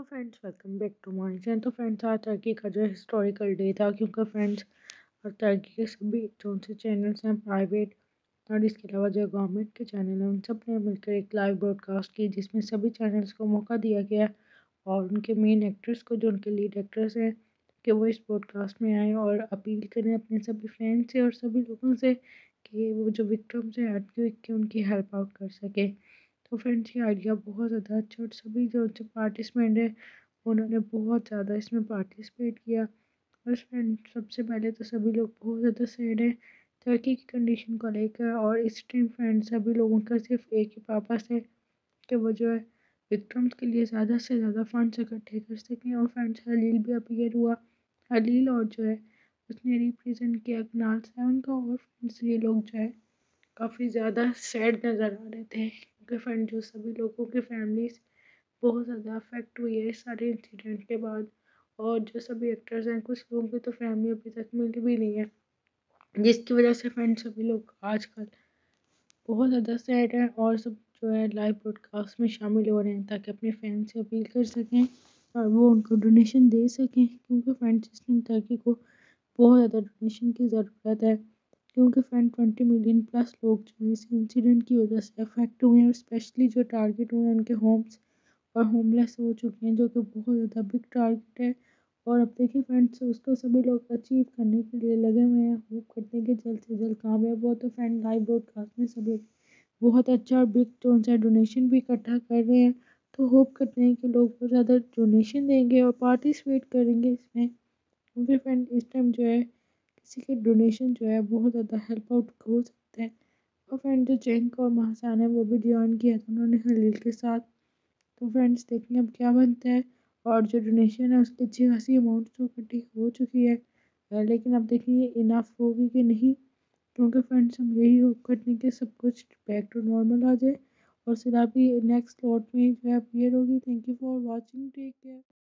Hello friends, welcome back to my channel. तो friends, आज Turkey का जो हिस्टोरिकल डे था क्योंकि फ्रेंड्स और टर्की के सभी जो से चैनल्स हैं, प्राइवेट और इसके अलावा जो गवर्नमेंट के चैनल हैं, उन सबने मिलकर एक लाइव ब्रॉडकास्ट की, जिसमें सभी चैनल्स को मौका दिया गया और उनके मेन एक्टर्स को, जो उनके लीड एक्टर्स हैं, कि वो इस ब्रॉडकास्ट में आए और अपील करें अपने सभी फ्रेंड्स से और सभी लोगों से कि वो जो विक्टम्स हैं अर्थ की उनकी हेल्प आउट कर सके। तो फ्रेंड्स ये आइडिया बहुत ज़्यादा अच्छा और सभी जो जो पार्टिसिपेंट हैं, उन्होंने बहुत ज़्यादा इसमें पार्टिसिपेट किया। और फ्रेंड सबसे पहले तो सभी लोग बहुत ज़्यादा सैड हैं, तरक्की की कंडीशन को लेकर और इस टाइम फ्रेंड सभी लोगों का सिर्फ़ एक ही पापस है कि वो जो है विक्रम्स के लिए ज़्यादा से ज़्यादा फंड्स इकट्ठे कर सकें और फ्रेंड्स हलील भी अपीयर हुआ। हलील और जो है, उसने रिप्रेजेंट किया कनाल सेवन का और फ्रेंड्स ये लोग जो है, काफ़ी ज़्यादा सैड नज़र आ रहे थे। के फ्रेंड जो सभी लोगों की फैमिलीज़ बहुत ज़्यादा अफेक्ट हुई है इस सारे इंसिडेंट के बाद। और जो सभी एक्टर्स हैं, कुछ लोगों की तो फैमिली अभी तक मिली भी नहीं है। जिसकी वजह से फ्रेंड सभी लोग आजकल बहुत ज़्यादा सैड हैं और सब जो है लाइव ब्रॉडकास्ट में शामिल हो रहे हैं ताकि अपने फ़ैन से अपील कर सकें और वो उनको डोनेशन दे सकें। क्योंकि फ्रेंड सिस्टम ताकि को बहुत ज़्यादा डोनेशन की ज़रूरत है। क्योंकि फ्रेंड ट्वेंटी मिलियन प्लस लोग जो है, इस इंसिडेंट की वजह से अफेक्ट हुए हैं और स्पेशली जो टारगेट हुए हैं उनके होम्स और होमलेस हो चुके हैं, जो कि बहुत ज़्यादा बिग टारगेट है। और अब देखिए फ्रेंड्स उसको सभी लोग अचीव करने के लिए लगे हुए हैं होप करते हैं कि जल्द से जल्द कामयाब हो। तो फ्रेंड लाइव ब्रॉडकास्ट में सभी बहुत अच्छा और बिग टोन से डोनेशन भी इकट्ठा कर रहे हैं। तो होप करते हैं कि लोग बहुत ज़्यादा डोनेशन देंगे और पार्टिसिपेट करेंगे इसमें। क्योंकि फ्रेंड इस टाइम जो है किसी के डोनेशन जो है बहुत ज़्यादा हेल्प आउट हो सकते हैं। और फ्रेंड जो चेंक और महासान है, वो भी ज्वाइन किया था उन्होंने हलील के साथ। तो फ्रेंड्स देखेंगे अब क्या बनता है। और जो डोनेशन है, उसकी अच्छी खासी अमाउंट तो इकट्ठी हो चुकी है। लेकिन अब देखिए इनाफ होगी कि नहीं? क्योंकि फ्रेंड्स हम यही होप करते हैं कि सब कुछ बैक टू नॉर्मल आ जाए। और सिर्फ़ अभी नेक्स्ट स्लॉट में जो है अपीयर होगी। Thank you for watching take care